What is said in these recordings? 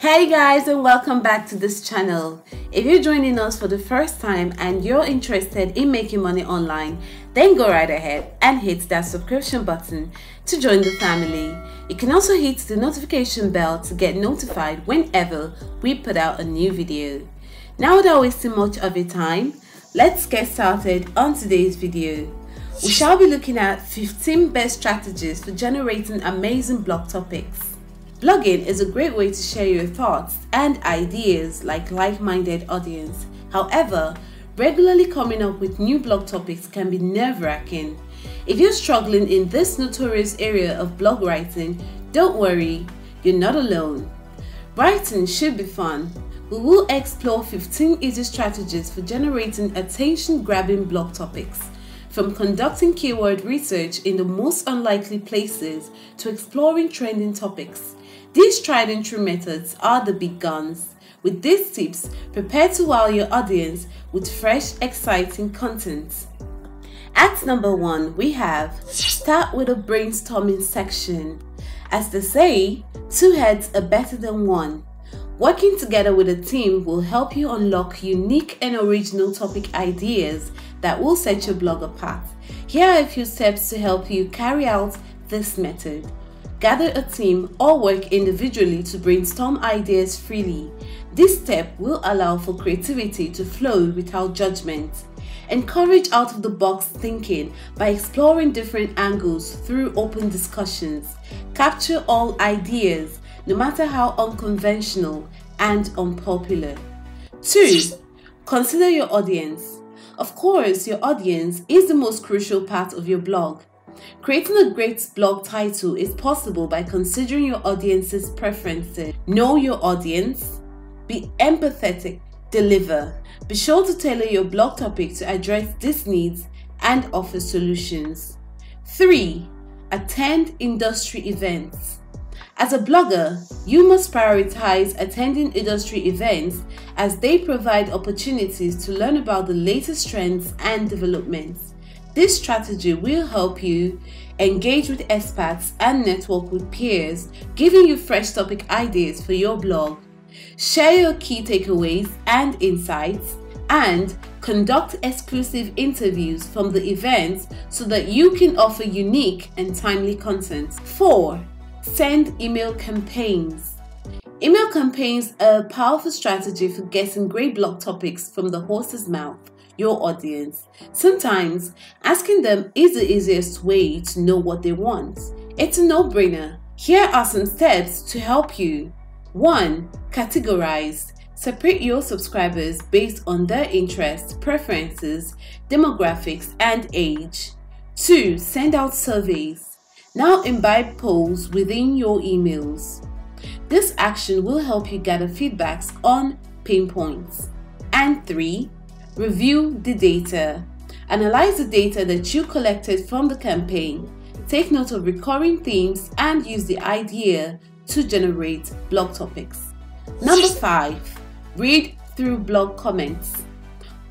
Hey guys and welcome back to this channel. If you're joining us for the first time and you're interested in making money online, then go right ahead and hit that subscription button to join the family. You can also hit the notification bell to get notified whenever we put out a new video. Now without wasting much of your time, let's get started on today's video. We shall be looking at 15 best strategies for generating amazing blog topics. Blogging is a great way to share your thoughts and ideas like like-minded audience. However, regularly coming up with new blog topics can be nerve-wracking. If you're struggling in this notorious area of blog writing, don't worry, you're not alone. Writing should be fun. We will explore 15 easy strategies for generating attention-grabbing blog topics. From conducting keyword research in the most unlikely places to exploring trending topics. These tried and true methods are the big guns. With these tips, prepare to wow your audience with fresh, exciting content. At number one, we have start with a brainstorming section. As they say, two heads are better than one. Working together with a team will help you unlock unique and original topic ideas that will set your blog apart. Here are a few steps to help you carry out this method. Gather a team or work individually to brainstorm ideas freely. This step will allow for creativity to flow without judgment. Encourage out of the box thinking by exploring different angles through open discussions. Capture all ideas, no matter how unconventional and unpopular. 2. Consider your audience. Of course, your audience is the most crucial part of your blog. Creating a great blog title is possible by considering your audience's preferences. Know your audience, be empathetic, deliver. Be sure to tailor your blog topic to address these needs and offer solutions. 3. Attend industry events. As a blogger, you must prioritize attending industry events as they provide opportunities to learn about the latest trends and developments. This strategy will help you engage with experts and network with peers, giving you fresh topic ideas for your blog. Share your key takeaways and insights, and conduct exclusive interviews from the events so that you can offer unique and timely content. 4. Send email campaigns. Email campaigns are a powerful strategy for getting great blog topics from the horse's mouth, your audience. Sometimes asking them is the easiest way to know what they want. It's a no brainer. Here are some steps to help you. 1. Categorize. Separate your subscribers based on their interests, preferences, demographics, and age. 2. Send out surveys. Now imbibe polls within your emails. This action will help you gather feedbacks on pain points. And 3. Review the data. Analyze the data that you collected from the campaign. Take note of recurring themes and use the idea to generate blog topics. Number 5. Read through blog comments.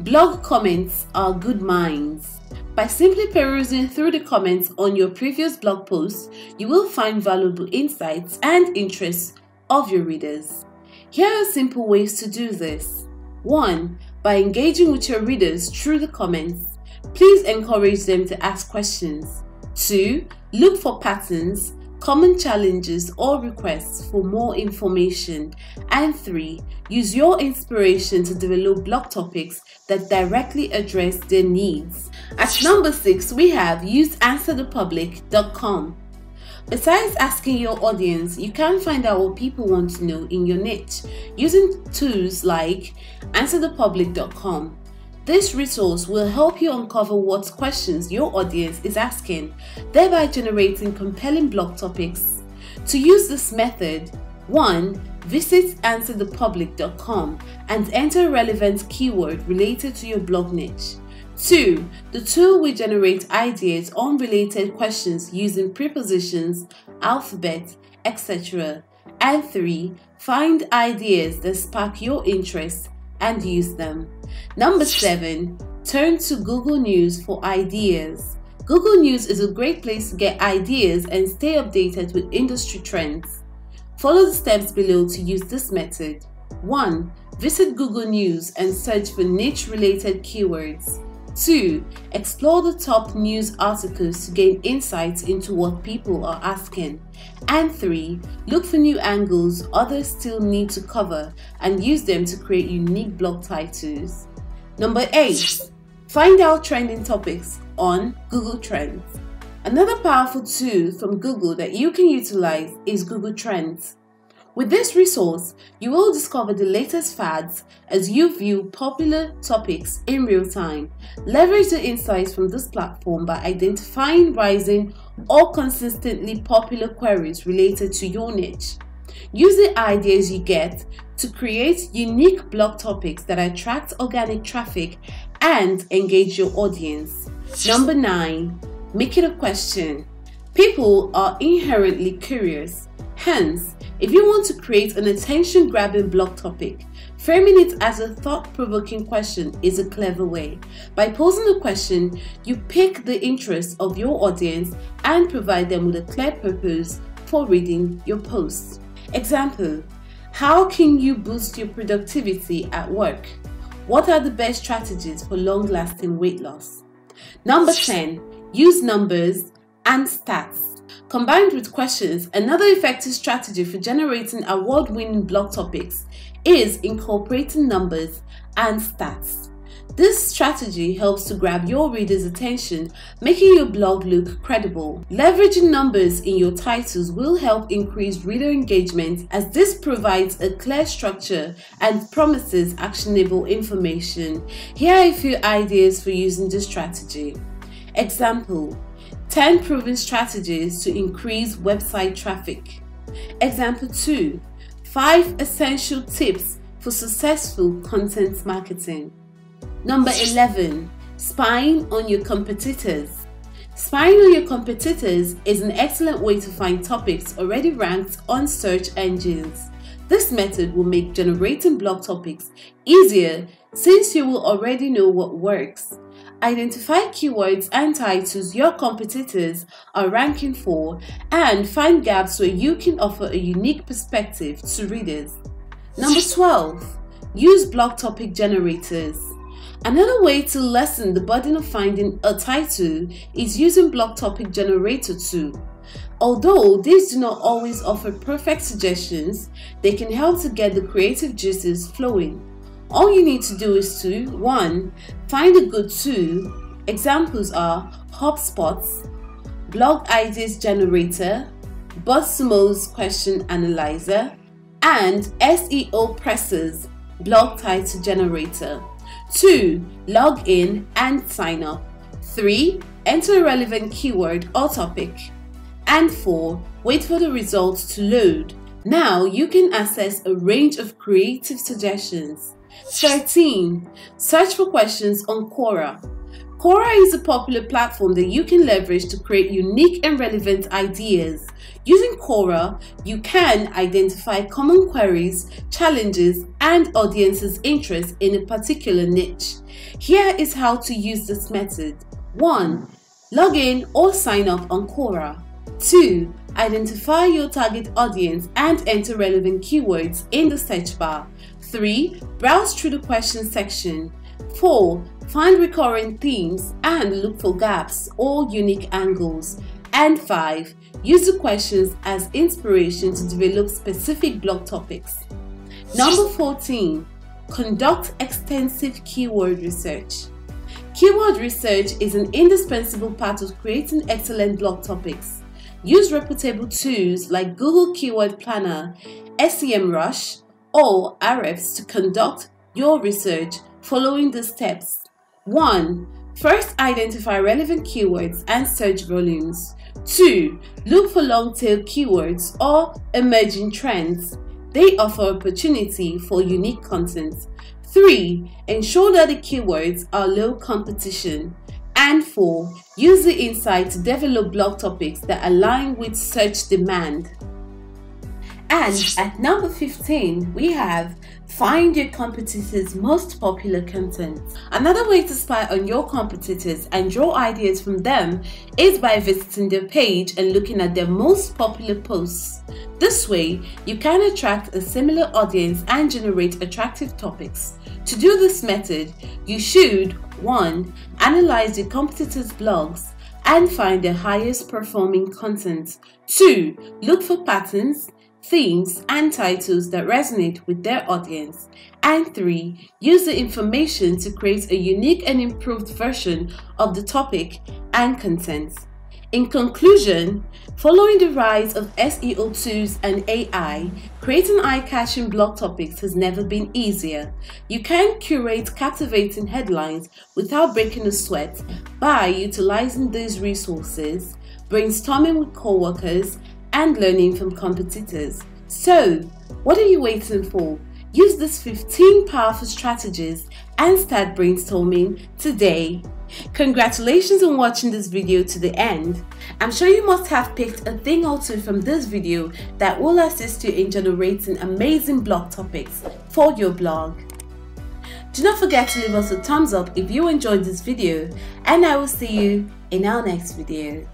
Blog comments are good minds. By simply perusing through the comments on your previous blog posts, you will find valuable insights and interests of your readers. Here are simple ways to do this. 1. By engaging with your readers through the comments. Please encourage them to ask questions. 2. Look for patterns common challenges or requests for more information. And three, use your inspiration to develop blog topics that directly address their needs. At number six, we have use answerthepublic.com. Besides asking your audience, you can find out what people want to know in your niche using tools like answerthepublic.com. This resource will help you uncover what questions your audience is asking, thereby generating compelling blog topics. To use this method, 1. Visit answerthepublic.com and enter a relevant keyword related to your blog niche. 2. The tool will generate ideas on related questions using prepositions, alphabet, etc. And 3. Find ideas that spark your interest and use them. Number seven, turn to Google News for ideas. Google News is a great place to get ideas and stay updated with industry trends. Follow the steps below to use this method. 1. Visit Google News and search for niche related keywords. 2. Explore the top news articles to gain insights into what people are asking. And 3. Look for new angles others still need to cover and use them to create unique blog titles. Number 8. Find out trending topics on Google Trends. Another powerful tool from Google that you can utilize is Google Trends. With this resource, you will discover the latest fads as you view popular topics in real time. Leverage the insights from this platform by identifying rising or consistently popular queries related to your niche. Use the ideas you get to create unique blog topics that attract organic traffic and engage your audience. Number 9. Make it a question. People are inherently curious. Hence, if you want to create an attention grabbing blog topic, framing it as a thought provoking question is a clever way. By posing a question, you pick the interest of your audience and provide them with a clear purpose for reading your post. Example How can you boost your productivity at work? What are the best strategies for long lasting weight loss? Number 10 Use numbers and stats. Combined with questions, another effective strategy for generating award winning blog topics is incorporating numbers and stats. This strategy helps to grab your readers' attention, making your blog look credible. Leveraging numbers in your titles will help increase reader engagement as this provides a clear structure and promises actionable information. Here are a few ideas for using this strategy. Example 10 proven strategies to increase website traffic. Example 2 5 essential tips for successful content marketing. Number 11 Spying on your competitors. Spying on your competitors is an excellent way to find topics already ranked on search engines. This method will make generating blog topics easier since you will already know what works. Identify keywords and titles your competitors are ranking for and find gaps where you can offer a unique perspective to readers. Number 12. Use blog topic generators. Another way to lessen the burden of finding a title is using blog topic generator tool. Although these do not always offer perfect suggestions, they can help to get the creative juices flowing. All you need to do is to 1. Find a good tool. Examples are HubSpot, Blog Ideas Generator, BuzzSumo's Question Analyzer, and SEOPressor's Blog Title Generator. 2. Log in and sign up. 3. Enter a relevant keyword or topic. And 4. Wait for the results to load. Now you can access a range of creative suggestions. 13. Search for questions on Quora. Quora is a popular platform that you can leverage to create unique and relevant ideas. Using Quora, you can identify common queries, challenges, and audience's interest in a particular niche. Here is how to use this method. 1. Log in or sign up on Quora. 2. Identify your target audience and enter relevant keywords in the search bar. 3. Browse through the question section. 4. Find recurring themes and look for gaps or unique angles. And 5. Use the questions as inspiration to develop specific blog topics. Number 14. Conduct extensive keyword research. Keyword research is an indispensable part of creating excellent blog topics. Use reputable tools like Google Keyword Planner, SEMrush, or Ahrefs to conduct your research following the steps. 1. First, identify relevant keywords and search volumes. 2. Look for long tail keywords or emerging trends. They offer opportunity for unique content. 3. Ensure that the keywords are low competition. And 4. Use the insight to develop blog topics that align with search demand. And at number 15, we have Find your competitors' most popular content. Another way to spy on your competitors and draw ideas from them is by visiting their page and looking at their most popular posts. This way, you can attract a similar audience and generate attractive topics. To do this method, you should 1. Analyze your competitors' blogs and find their highest performing content. 2. Look for patterns themes, and titles that resonate with their audience. And three, use the information to create a unique and improved version of the topic and content. In conclusion, following the rise of SEO tools and AI, creating eye-catching blog topics has never been easier. You can curate captivating headlines without breaking a sweat by utilizing these resources, brainstorming with coworkers, and learning from competitors. So, what are you waiting for? Use these 15 powerful strategies and start brainstorming today. Congratulations on watching this video to the end. I'm sure you must have picked a thing or two from this video that will assist you in generating amazing blog topics for your blog. Do not forget to leave us a thumbs up if you enjoyed this video and I will see you in our next video.